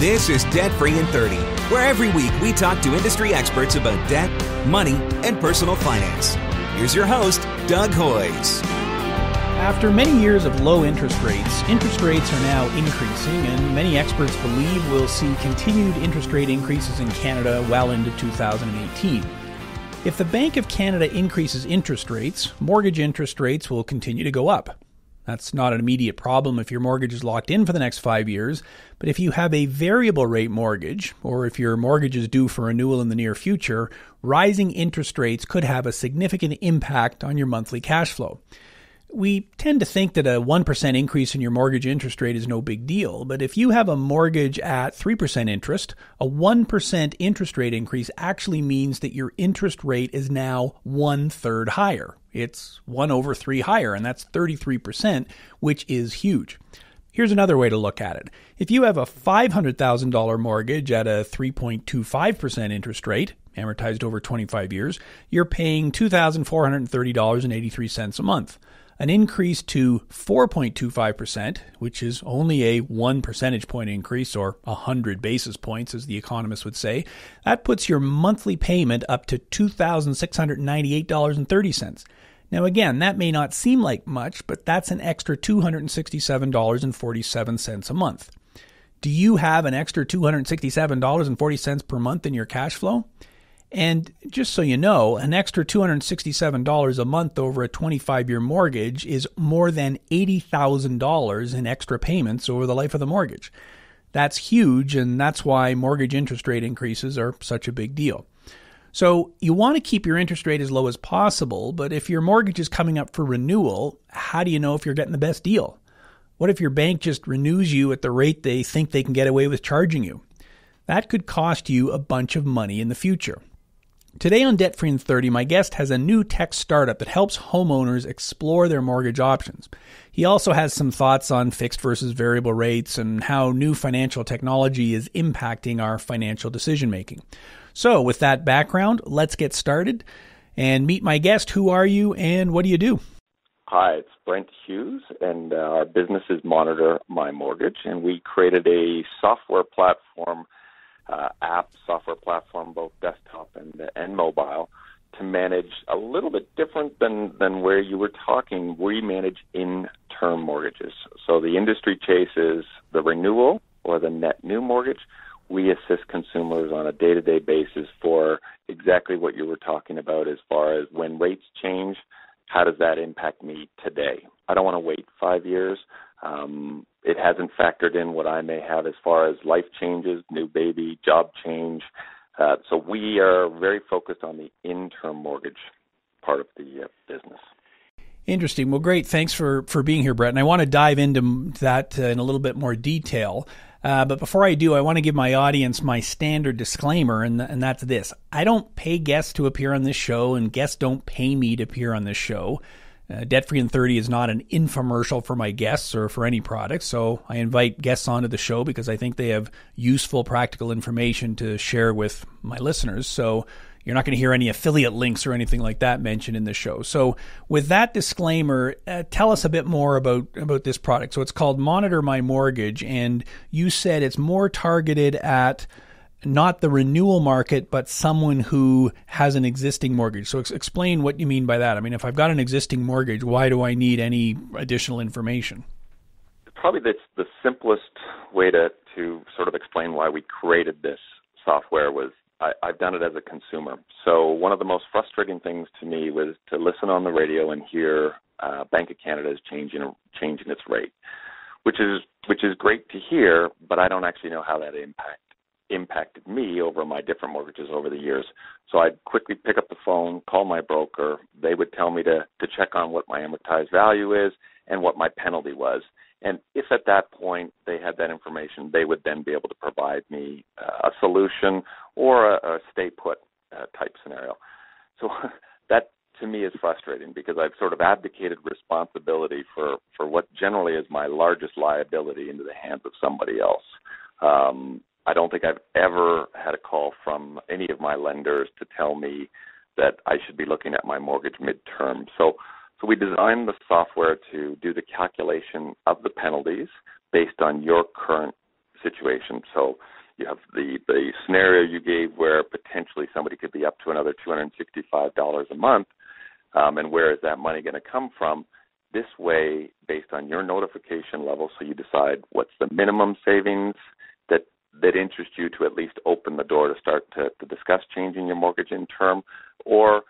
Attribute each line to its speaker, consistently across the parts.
Speaker 1: This is Debt Free in 30, where every week we talk to industry experts about debt, money, and personal finance. Here's your host, Doug Hoyes.
Speaker 2: After many years of low interest rates, interest rates are now increasing, and many experts believe we'll see continued interest rate increases in Canada well into 2018. If the Bank of Canada increases interest rates, mortgage interest rates will continue to go up. That's not an immediate problem if your mortgage is locked in for the next five years, but if you have a variable rate mortgage, or if your mortgage is due for renewal in the near future, rising interest rates could have a significant impact on your monthly cash flow. We tend to think that a 1% increase in your mortgage interest rate is no big deal, but if you have a mortgage at 3% interest, a 1% interest rate increase actually means that your interest rate is now one third higher. It's 1 over 3 higher, and that's 33%, which is huge. Here's another way to look at it. If you have a $500,000 mortgage at a 3.25% interest rate, amortized over 25 years, you're paying $2,430.83 a month an increase to 4.25%, which is only a 1 percentage point increase, or 100 basis points, as the economists would say, that puts your monthly payment up to $2,698.30. Now, again, that may not seem like much, but that's an extra $267.47 a month. Do you have an extra $267.40 per month in your cash flow? And just so you know, an extra $267 a month over a 25 year mortgage is more than $80,000 in extra payments over the life of the mortgage. That's huge, and that's why mortgage interest rate increases are such a big deal. So, you want to keep your interest rate as low as possible, but if your mortgage is coming up for renewal, how do you know if you're getting the best deal? What if your bank just renews you at the rate they think they can get away with charging you? That could cost you a bunch of money in the future. Today on Debt Free in 30, my guest has a new tech startup that helps homeowners explore their mortgage options. He also has some thoughts on fixed versus variable rates and how new financial technology is impacting our financial decision making. So, with that background, let's get started and meet my guest. Who are you and what do you do?
Speaker 3: Hi, it's Brent Hughes, and uh, our business is Monitor My Mortgage, and we created a software platform uh, app software platform, both desktop and and mobile, to manage a little bit different than than where you were talking. We manage in-term mortgages, so the industry chases the renewal or the net new mortgage. We assist consumers on a day-to-day basis for exactly what you were talking about, as far as when rates change, how does that impact me today? I don't want to wait five years. Um, it hasn't factored in what I may have as far as life changes, new baby, job change. Uh, so we are very focused on the in-term mortgage part of the uh, business.
Speaker 2: Interesting. Well, great. Thanks for, for being here, Brent. And I want to dive into that uh, in a little bit more detail. Uh, but before I do, I want to give my audience my standard disclaimer, and, and that's this I don't pay guests to appear on this show, and guests don't pay me to appear on this show. Uh, Debt Free in 30 is not an infomercial for my guests or for any product, so I invite guests onto the show because I think they have useful, practical information to share with my listeners. So you're not going to hear any affiliate links or anything like that mentioned in the show. So, with that disclaimer, uh, tell us a bit more about about this product. So, it's called Monitor My Mortgage, and you said it's more targeted at not the renewal market, but someone who has an existing mortgage. So ex- explain what you mean by that. I mean, if I've got an existing mortgage, why do I need any additional information?
Speaker 3: Probably that's the simplest way to, to sort of explain why we created this software was I, I've done it as a consumer. So one of the most frustrating things to me was to listen on the radio and hear uh, Bank of Canada is changing changing its rate, which is which is great to hear, but I don't actually know how that impact impacted me over my different mortgages over the years. So I'd quickly pick up the phone, call my broker. They would tell me to, to check on what my amortized value is and what my penalty was. And if at that point they had that information, they would then be able to provide me uh, a solution or a, a stay put uh, type scenario. So that to me is frustrating because I've sort of abdicated responsibility for, for what generally is my largest liability into the hands of somebody else. Um, I don't think I've ever had a call from any of my lenders to tell me that I should be looking at my mortgage midterm. So, so we designed the software to do the calculation of the penalties based on your current situation. So you have the the scenario you gave where potentially somebody could be up to another $265 a month, um, and where is that money going to come from? This way, based on your notification level, so you decide what's the minimum savings that interest you to at least open the door to start to, to discuss changing your mortgage in term, or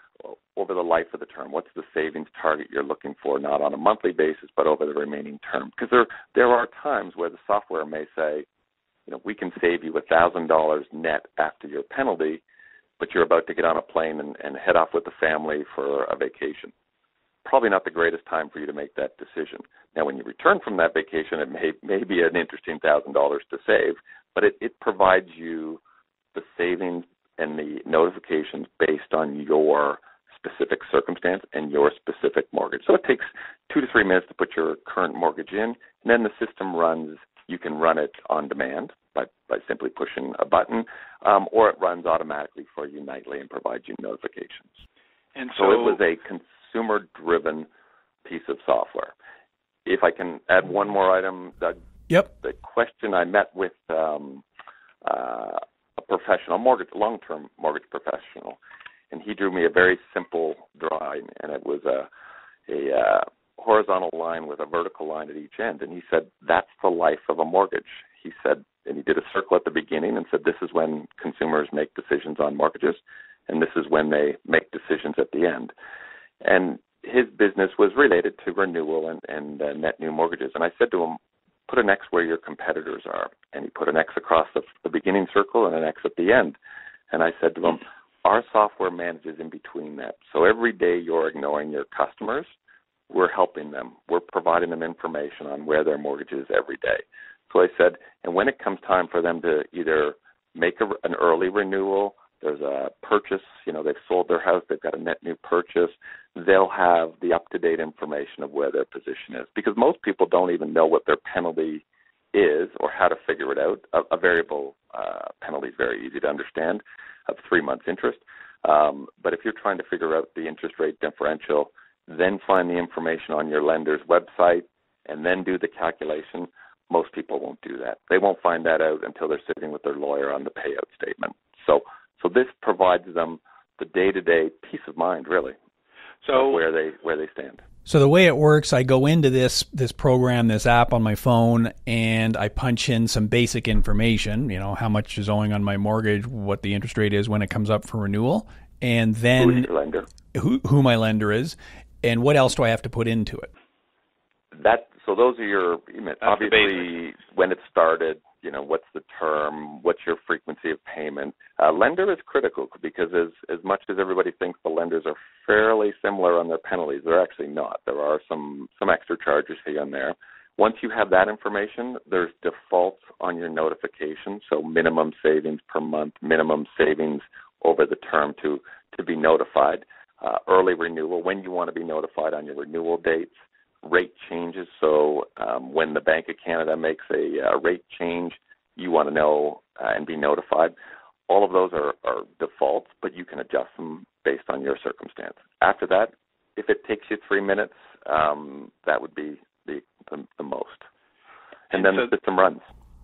Speaker 3: over the life of the term? What's the savings target you're looking for, not on a monthly basis, but over the remaining term? Because there there are times where the software may say, you know, we can save you a thousand dollars net after your penalty, but you're about to get on a plane and, and head off with the family for a vacation. Probably not the greatest time for you to make that decision. Now, when you return from that vacation, it may may be an interesting thousand dollars to save, but it, it provides you the savings and the notifications based on your specific circumstance and your specific mortgage. So it takes two to three minutes to put your current mortgage in, and then the system runs. You can run it on demand by, by simply pushing a button, um, or it runs automatically for you nightly and provides you notifications.
Speaker 2: And
Speaker 3: so, so it was a consumer driven piece of software. If I can add one more item, Doug.
Speaker 2: Yep.
Speaker 3: The question I met with um, uh, a professional mortgage, long-term mortgage professional, and he drew me a very simple drawing, and it was a a uh, horizontal line with a vertical line at each end, and he said that's the life of a mortgage. He said, and he did a circle at the beginning and said this is when consumers make decisions on mortgages, and this is when they make decisions at the end. And his business was related to renewal and, and uh, net new mortgages. And I said to him, put an X where your competitors are. And he put an X across the, the beginning circle and an X at the end. And I said to him, our software manages in between that. So every day you're ignoring your customers, we're helping them. We're providing them information on where their mortgage is every day. So I said, and when it comes time for them to either make a, an early renewal, there's a purchase, you know, they've sold their house, they've got a net new purchase, they'll have the up to date information of where their position is. Because most people don't even know what their penalty is or how to figure it out. A, a variable uh, penalty is very easy to understand of three months interest. Um, but if you're trying to figure out the interest rate differential, then find the information on your lender's website and then do the calculation, most people won't do that. They won't find that out until they're sitting with their lawyer on the payout statement. So, so this provides them the day-to-day peace of mind, really, so where they where they stand.
Speaker 2: So the way it works, I go into this this program, this app on my phone, and I punch in some basic information. You know, how much is owing on my mortgage, what the interest rate is when it comes up for renewal, and then
Speaker 3: who your lender,
Speaker 2: who, who my lender is, and what else do I have to put into it?
Speaker 3: That so those are your obviously when it started, you know what's the term what's your frequency of payment. Uh, lender is critical because as as much as everybody thinks the lenders are fairly similar on their penalties they're actually not. There are some some extra charges here and there. Once you have that information there's defaults on your notification so minimum savings per month minimum savings over the term to to be notified. Uh, early renewal when you want to be notified on your renewal dates rate changes. So um, when the Bank of Canada makes a uh, rate change, you want to know uh, and be notified. All of those are, are defaults, but you can adjust them based on your circumstance. After that, if it takes you three minutes, um, that would be the, the, the most. And, and then so, the system runs.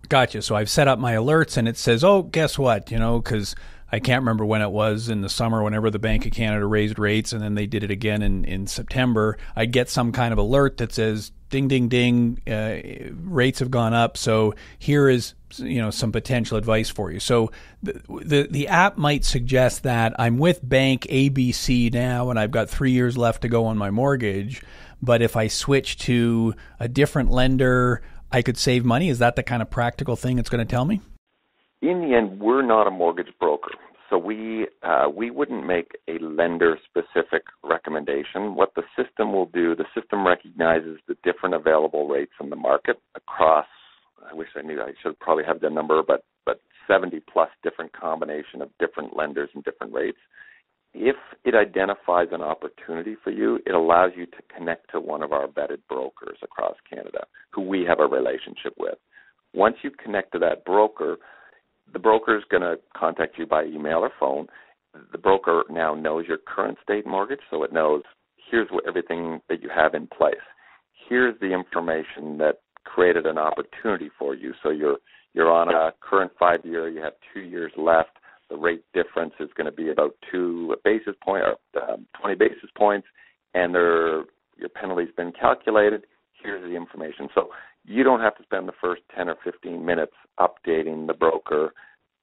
Speaker 2: Gotcha. So I've set up my alerts, and it says, "Oh, guess what? You know, because I can't remember when it was in the summer, whenever the Bank of Canada raised rates, and then they did it again in, in September. I'd get some kind of alert that says, ding, ding, ding, uh, rates have gone up. So here is you know some potential advice for you. So the, the, the app might suggest that I'm with bank ABC now, and I've got three years left to go on my mortgage. But if I switch to a different lender, I could save money. Is that the kind of practical thing it's going to tell me?
Speaker 3: In the end, we're not a mortgage broker, so we uh, we wouldn't make a lender specific recommendation. What the system will do, the system recognizes the different available rates in the market across. I wish I knew. I should probably have the number, but but 70 plus different combination of different lenders and different rates. If it identifies an opportunity for you, it allows you to connect to one of our vetted brokers across Canada who we have a relationship with. Once you connect to that broker, the broker is going to contact you by email or phone. The broker now knows your current state mortgage, so it knows here's what, everything that you have in place. Here's the information that created an opportunity for you. So your you're on a current five year, you have two years left. The rate difference is going to be about two basis point or um, 20 basis points, and there, your penalty's been calculated. Here's the information. So you don't have to spend the first 10 or 15 minutes updating the broker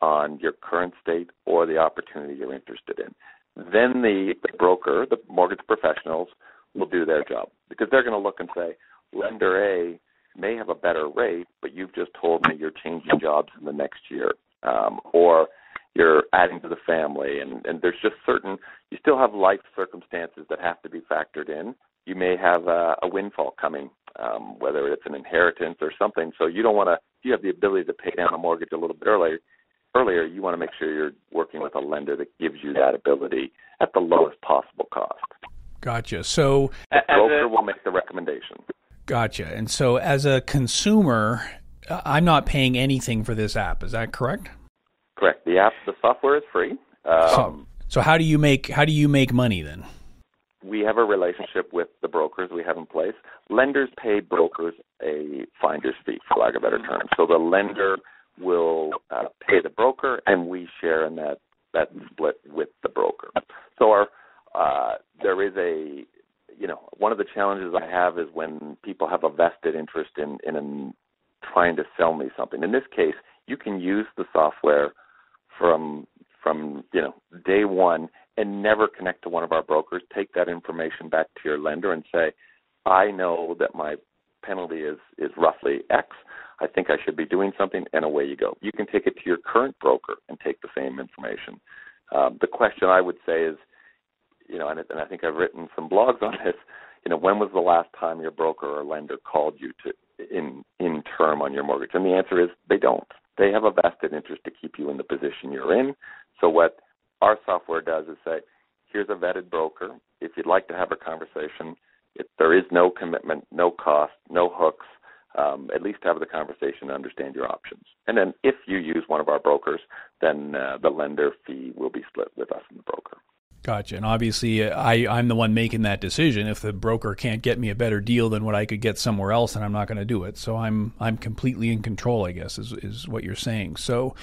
Speaker 3: on your current state or the opportunity you're interested in. Then the, the broker, the mortgage professionals, will do their job because they're going to look and say, lender A may have a better rate, but you've just told me you're changing jobs in the next year, um, or you're adding to the family, and, and there's just certain you still have life circumstances that have to be factored in. You may have a, a windfall coming, um, whether it's an inheritance or something. So you don't want to. You have the ability to pay down a mortgage a little bit earlier. Earlier, you want to make sure you're working with a lender that gives you that ability at the lowest possible cost.
Speaker 2: Gotcha. So
Speaker 3: the broker will make the recommendation.
Speaker 2: Gotcha. And so, as a consumer, I'm not paying anything for this app. Is that correct?
Speaker 3: Correct. The app, the software is free. Um,
Speaker 2: so, so how do you make how do you make money then?
Speaker 3: We have a relationship with the brokers we have in place. Lenders pay brokers a finder's fee, for lack of a better term. So the lender will uh, pay the broker, and we share in that that split with the broker. So our uh, there is a you know one of the challenges I have is when people have a vested interest in in trying to sell me something. In this case, you can use the software from from you know day one and never connect to one of our brokers. Take that information back to your lender and say, I know that my penalty is is roughly X. I think I should be doing something, and away you go. You can take it to your current broker and take the same information. Um, the question I would say is, you know, and, and I think I've written some blogs on this. You know, when was the last time your broker or lender called you to in in term on your mortgage? And the answer is they don't. They have a vested interest to keep you in the position you're in. So what our software does is say, here's a vetted broker. If you'd like to have a conversation, if there is no commitment, no cost, no hooks. Um, at least have the conversation and understand your options. And then if you use one of our brokers, then uh, the lender fee will be split with us and the broker.
Speaker 2: Gotcha. And obviously, uh, I, I'm the one making that decision. If the broker can't get me a better deal than what I could get somewhere else, then I'm not going to do it. So I'm I'm completely in control. I guess is is what you're saying. So,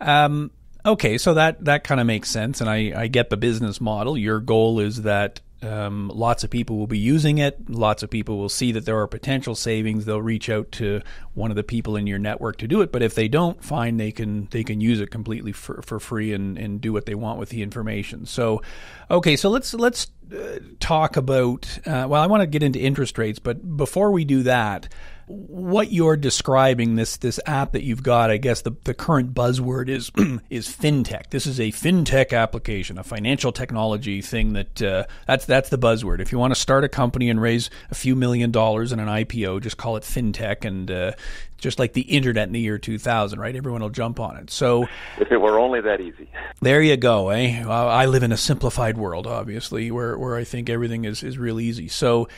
Speaker 2: um, okay, so that that kind of makes sense, and I I get the business model. Your goal is that um, lots of people will be using it. Lots of people will see that there are potential savings. They'll reach out to one of the people in your network to do it. But if they don't, fine, they can they can use it completely for, for free and, and do what they want with the information. So, okay, so let's let's uh, talk about. Uh, well, I want to get into interest rates, but before we do that, what you're describing this this app that you've got, I guess the, the current buzzword is is fintech. This is a fintech application, a financial technology thing that uh, that's that's the buzzword. If you want to start a company and raise a few million dollars in an IPO, just call it fintech, and uh, just like the internet in the year 2000, right? Everyone will jump on it. So
Speaker 3: if it were only that easy,
Speaker 2: there you go. Eh? I live in a simplified world, obviously, where where I think everything is is real easy. So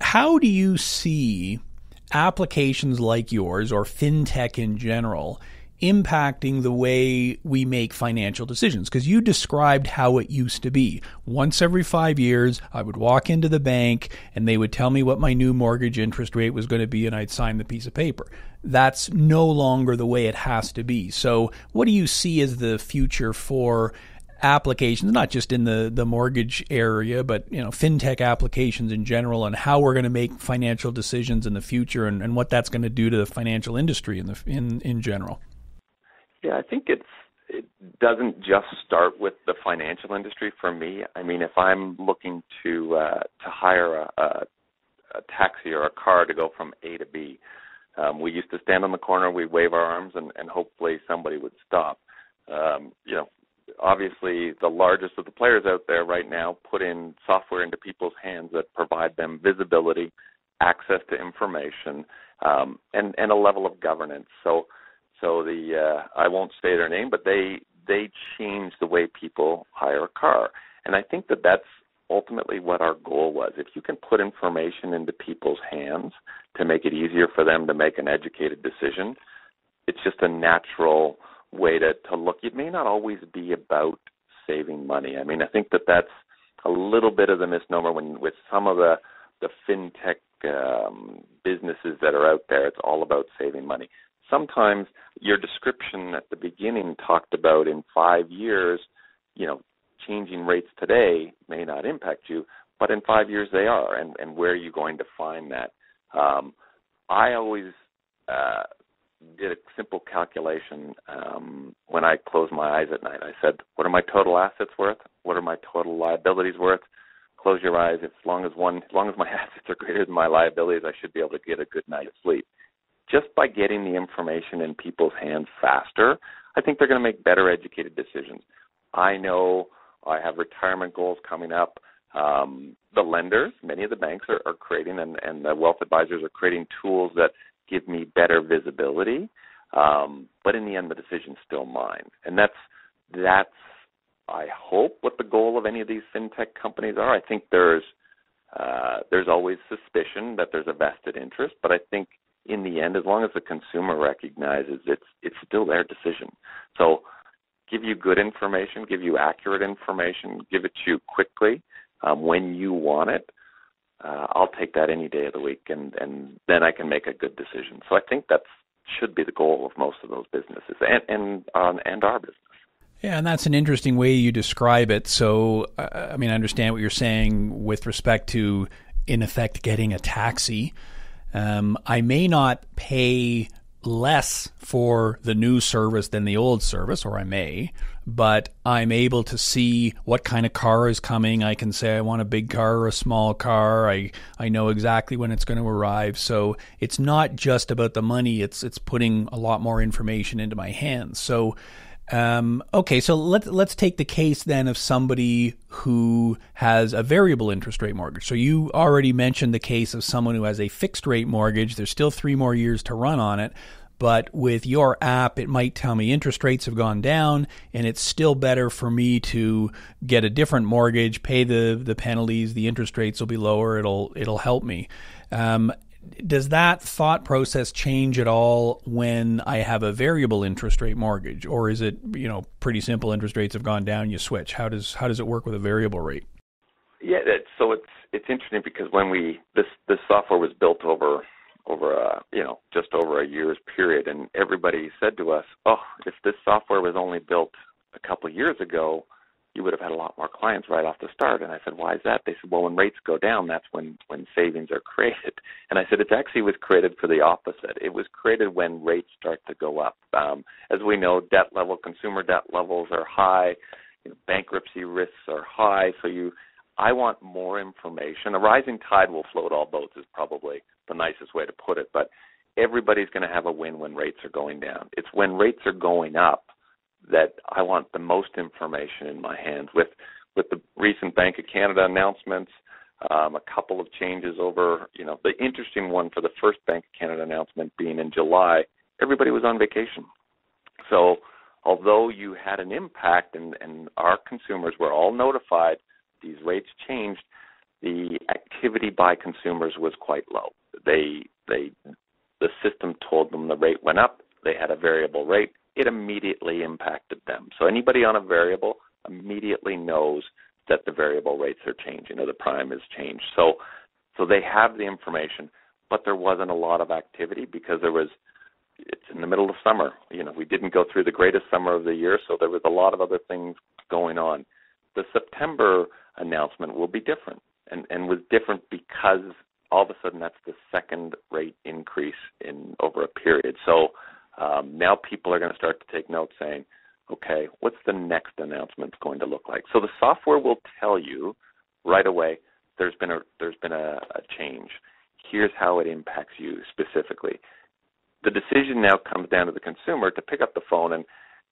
Speaker 2: how do you see applications like yours or fintech in general impacting the way we make financial decisions because you described how it used to be. Once every 5 years, I would walk into the bank and they would tell me what my new mortgage interest rate was going to be and I'd sign the piece of paper. That's no longer the way it has to be. So, what do you see as the future for applications, not just in the, the mortgage area, but you know, fintech applications in general, and how we're going to make financial decisions in the future, and, and what that's going to do to the financial industry in the in in general.
Speaker 3: Yeah, I think it's it doesn't just start with the financial industry for me. I mean, if I'm looking to uh, to hire a, a, a taxi or a car to go from A to B, um, we used to stand on the corner, we'd wave our arms, and, and hopefully somebody would stop. Um, you know, obviously the largest of the players out there right now put in software into people's hands that provide them visibility, access to information, um, and and a level of governance. So so the uh, I won't say their name, but they they change the way people hire a car, and I think that that's ultimately what our goal was. If you can put information into people's hands to make it easier for them to make an educated decision, it's just a natural way to, to look. It may not always be about saving money. I mean, I think that that's a little bit of the misnomer when with some of the the fintech um, businesses that are out there. It's all about saving money. sometimes your description at the beginning talked about in five years, you know, changing rates today may not impact you, but in five years they are, and, and where are you going to find that? Um, I always uh, did a simple calculation um, when I closed my eyes at night. I said, "What are my total assets worth? What are my total liabilities worth?" Close your eyes. As long as one, as long as my assets are greater than my liabilities, I should be able to get a good night's sleep. Just by getting the information in people's hands faster, I think they're going to make better educated decisions. I know I have retirement goals coming up. Um, the lenders, many of the banks are, are creating, and, and the wealth advisors are creating tools that give me better visibility. Um, but in the end, the decision's still mine, and that's that's I hope what the goal of any of these fintech companies are. I think there's uh, there's always suspicion that there's a vested interest, but I think in the end, as long as the consumer recognizes it's it's still their decision. So give you good information, give you accurate information, give it to you quickly um, when you want it. Uh, I'll take that any day of the week, and and then I can make a good decision. So I think that should be the goal of most of those businesses, and and um, and our business.
Speaker 2: Yeah, and that's an interesting way you describe it. So, uh, I mean, I understand what you're saying with respect to, in effect, getting a taxi. Um, I may not pay less for the new service than the old service, or I may, but I'm able to see what kind of car is coming. I can say I want a big car or a small car. I, I know exactly when it's going to arrive. So it's not just about the money, it's it's putting a lot more information into my hands. So um, okay, so let's let's take the case then of somebody who has a variable interest rate mortgage. So you already mentioned the case of someone who has a fixed rate mortgage. There's still three more years to run on it, but with your app, it might tell me interest rates have gone down, and it's still better for me to get a different mortgage, pay the the penalties, the interest rates will be lower. It'll it'll help me. Um, does that thought process change at all when I have a variable interest rate mortgage, or is it you know pretty simple? Interest rates have gone down, you switch. How does how does it work with a variable rate?
Speaker 3: Yeah, so it's it's interesting because when we this this software was built over over a you know just over a year's period, and everybody said to us, "Oh, if this software was only built a couple of years ago, you would have had a lot more clients right off the start." And I said, "Why is that?" They said, "Well, when rates go down, that's when when savings are created." And I said, "It actually was created for the opposite. It was created when rates start to go up. Um, as we know, debt level, consumer debt levels are high." You know, bankruptcy risks are high, so you I want more information. A rising tide will float all boats is probably the nicest way to put it, but everybody's going to have a win when rates are going down. It's when rates are going up that I want the most information in my hands. With with the recent Bank of Canada announcements, um, a couple of changes over, you know, the interesting one for the first Bank of Canada announcement being in July, everybody was on vacation. So although you had an impact and, and our consumers were all notified these rates changed, the activity by consumers was quite low. They they the system told them the rate went up. They had a variable rate. It immediately impacted them. So anybody on a variable immediately knows that the variable rates are changing or the prime has changed. So so they have the information, but there wasn't a lot of activity because there was it's in the middle of summer. You know, we didn't go through the greatest summer of the year, so there was a lot of other things going on. The September announcement will be different and, and was different because all of a sudden that's the second rate increase in over a period. So um, now people are going to start to take note saying, okay, what's the next announcement going to look like? So the software will tell you right away there's been a there's been a, a change. Here's how it impacts you specifically. The decision now comes down to the consumer to pick up the phone and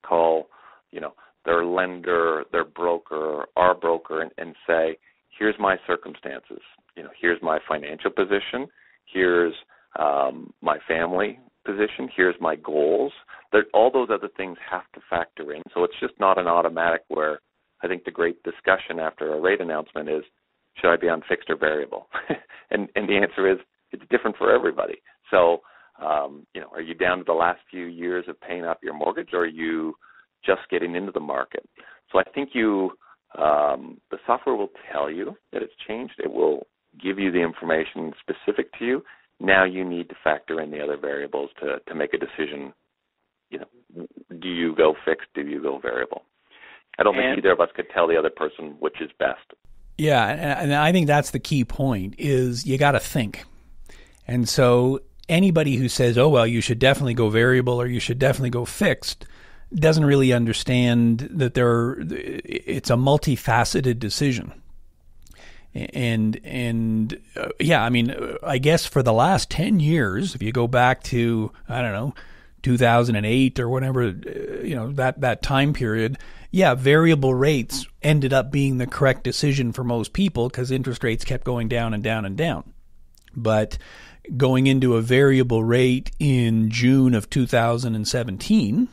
Speaker 3: call, you know, their lender, their broker, our broker, and, and say, here's my circumstances. You know, here's my financial position. Here's um, my family position. Here's my goals. There, all those other things have to factor in. So it's just not an automatic where I think the great discussion after a rate announcement is, should I be on fixed or variable? and and the answer is it's different for everybody. So um, you know, are you down to the last few years of paying off your mortgage, or are you just getting into the market. So I think you um, the software will tell you that it's changed. It will give you the information specific to you, now you need to factor in the other variables to to make a decision. You know, do you go fixed? Do you go variable? I don't and, think either of us could tell the other person which is best.
Speaker 2: Yeah, and I think that's the key point is you got to think. And so anybody who says, "Oh well, you should definitely go variable or you should definitely go fixed," doesn't really understand that there it's a multifaceted decision. And and uh, yeah, I mean, I guess for the last 10 years, if you go back to I don't know, 2008 or whatever, uh, you know, that that time period, yeah, variable rates ended up being the correct decision for most people because interest rates kept going down and down and down. But going into a variable rate in June of 2017,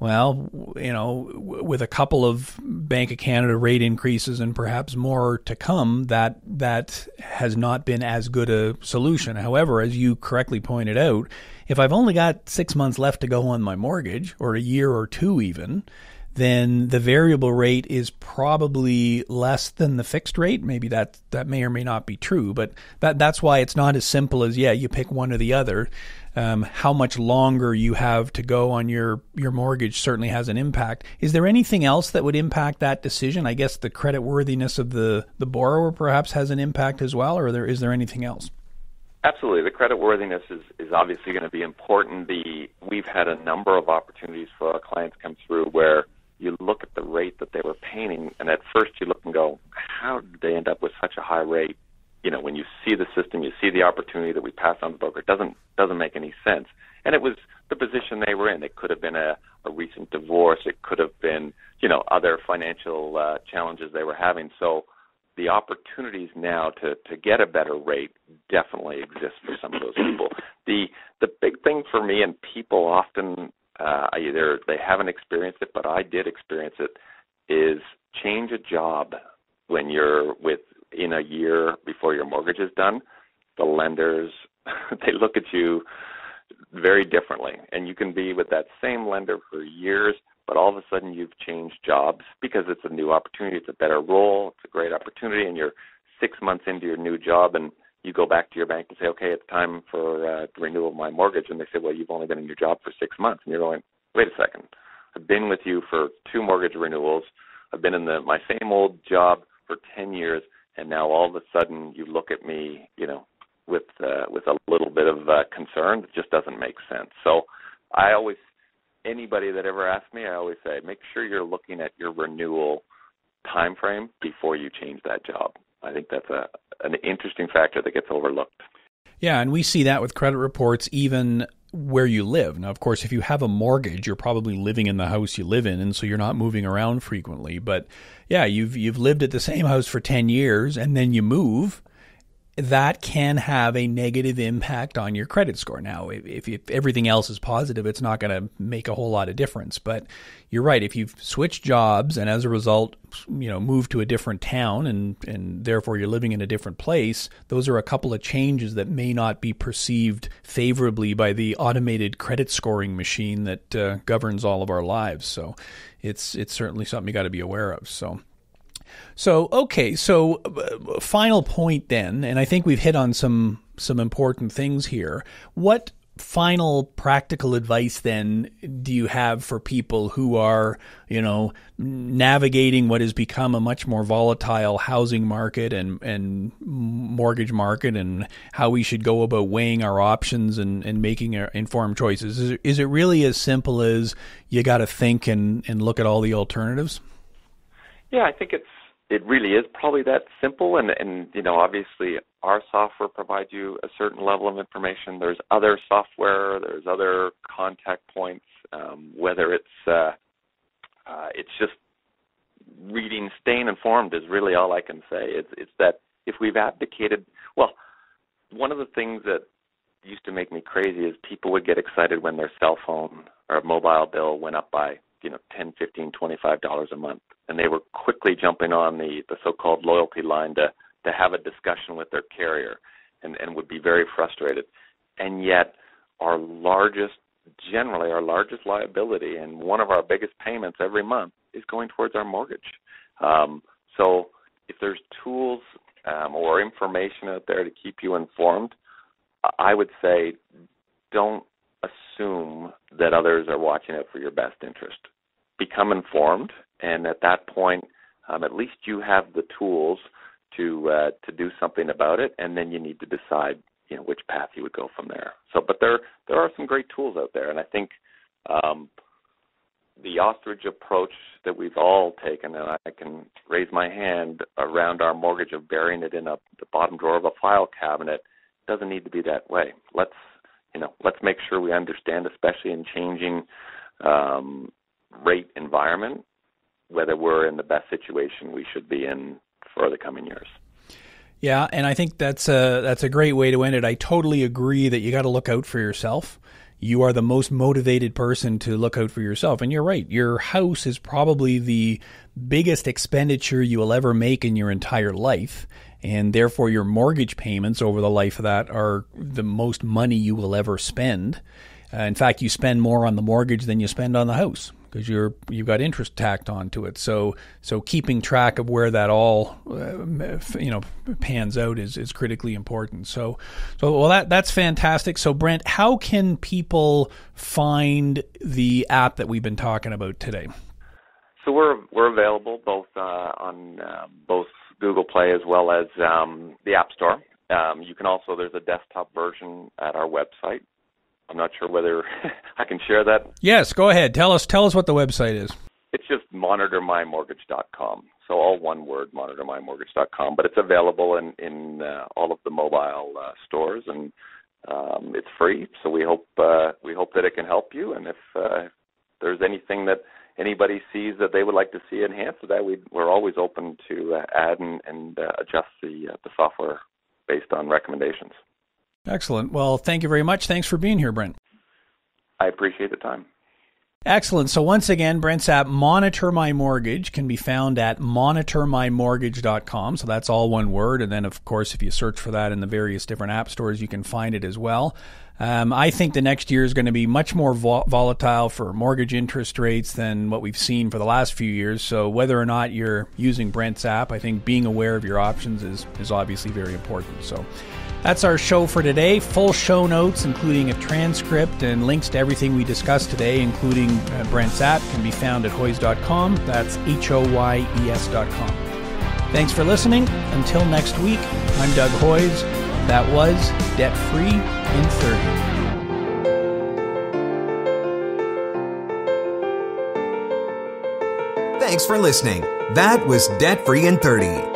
Speaker 2: well, you know, with a couple of Bank of Canada rate increases and perhaps more to come, that that has not been as good a solution. However, as you correctly pointed out, if I've only got six months left to go on my mortgage, or a year or two even, then the variable rate is probably less than the fixed rate. Maybe that that may or may not be true, but that that's why it's not as simple as yeah, you pick one or the other. Um, how much longer you have to go on your your mortgage certainly has an impact. Is there anything else that would impact that decision? I guess the credit worthiness of the the borrower perhaps has an impact as well, or there is there anything else?
Speaker 3: Absolutely, the credit worthiness is, is obviously going to be important. The we've had a number of opportunities for our clients come through where you look at the rate that they were paying, and at first you look and go, how did they end up with such a high rate? You know, when you see the system, you see the opportunity that we passed on the broker. It doesn't doesn't make any sense. And it was the position they were in. It could have been a, a recent divorce. It could have been, you know, other financial uh, challenges they were having. So the opportunities now to to get a better rate definitely exist for some of those people. The the big thing for me, and people often uh, either they haven't experienced it, but I did experience it, is change a job when you're with in a year before your mortgage is done. The lenders they look at you very differently, and you can be with that same lender for years, but all of a sudden you've changed jobs because it's a new opportunity, it's a better role, it's a great opportunity, and you're six months into your new job and you go back to your bank and say, okay, it's time for uh, renewal of my mortgage, and they say, well, you've only been in your job for six months, and you're going, wait a second, I've been with you for two mortgage renewals, I've been in the my same old job for ten years, and now all of a sudden you look at me, you know, with uh, with a little bit of uh, concern. It just doesn't make sense. So I always anybody that ever asks me, I always say, make sure you're looking at your renewal time frame before you change that job. I think that's a an interesting factor that gets overlooked.
Speaker 2: Yeah, and we see that with credit reports even where you live. Now, of course, if you have a mortgage, you're probably living in the house you live in, and so you're not moving around frequently. But yeah, you've you've lived at the same house for ten years, and then you move that can have a negative impact on your credit score. Now, if, if everything else is positive, it's not going to make a whole lot of difference. But you're right. If you've switched jobs and as a result, you know, moved to a different town and, and therefore you're living in a different place, those are a couple of changes that may not be perceived favorably by the automated credit scoring machine that uh, governs all of our lives. So it's, it's certainly something you got to be aware of. So. So okay, so uh, final point then, and I think we've hit on some some important things here. What final practical advice then do you have for people who are, you know, navigating what has become a much more volatile housing market and, and mortgage market and how we should go about weighing our options and, and making informed choices? Is it, is it really as simple as you got to think and, and look at all the alternatives?
Speaker 3: Yeah, I think it's it really is probably that simple. And and you know obviously our software provides you a certain level of information. There's other software there's other contact points um, whether it's uh, uh, it's just reading staying informed is really all I can say. It's it's that if we've abdicated well one of the things that used to make me crazy is people would get excited when their cell phone or mobile bill went up by you know ten fifteen twenty five dollars a month and they were quickly jumping on the the so-called loyalty line to to have a discussion with their carrier and and would be very frustrated and yet our largest generally our largest liability and one of our biggest payments every month is going towards our mortgage um, so if there's tools um, or information out there to keep you informed I would say don't assume that others are watching it for your best interest. Become informed, and at that point, um, at least you have the tools to uh, to do something about it, and then you need to decide you know which path you would go from there. So, but there there are some great tools out there, and I think um, the ostrich approach that we've all taken, and I can raise my hand around our mortgage of burying it in a, the bottom drawer of a file cabinet, doesn't need to be that way. Let's you know let's make sure we understand, especially in changing um, rate environment, whether we're in the best situation we should be in for the coming years.
Speaker 2: Yeah, and I think that's a that's a great way to end it. I totally agree that you got to look out for yourself. You are the most motivated person to look out for yourself, and you're right. Your house is probably the biggest expenditure you will ever make in your entire life, and therefore your mortgage payments over the life of that are the most money you will ever spend. Uh, in fact, you spend more on the mortgage than you spend on the house because you're you've got interest tacked onto it. So so keeping track of where that all uh, you know pans out is is critically important. So so well that that's fantastic. So Brent, how can people find the app that we've been talking about today?
Speaker 3: So we're we're available both uh, on uh, both Google Play as well as um, the App Store. Um, you can also there's a desktop version at our website, I'm not sure whether I can share that.
Speaker 2: Yes, go ahead. Tell us tell us what the website is.
Speaker 3: It's just monitormymortgage.com. So all one word, monitormymortgage.com. But it's available in in uh, all of the mobile uh, stores, and um, it's free. So we hope uh, we hope that it can help you. And if uh, there's anything that anybody sees that they would like to see enhanced that, we we're always open to uh, add and, and uh, adjust the uh, the software based on recommendations.
Speaker 2: Excellent. Well, thank you very much. Thanks for being here, Brent.
Speaker 3: I appreciate the time.
Speaker 2: Excellent. So once again, Brent's app Monitor My Mortgage can be found at monitormymortgage.com. So that's all one word. And then, of course, if you search for that in the various different app stores, you can find it as well. Um, I think the next year is going to be much more vol- volatile for mortgage interest rates than what we've seen for the last few years. So whether or not you're using Brent's app, I think being aware of your options is, is obviously very important. So that's our show for today. Full show notes, including a transcript and links to everything we discussed today, including uh, Brent's app, can be found at hoyes.com. That's H O Y E S.com. Thanks for listening. Until next week, I'm Doug Hoyes. That was Debt Free in
Speaker 1: 30. Thanks for listening. That was Debt Free in 30.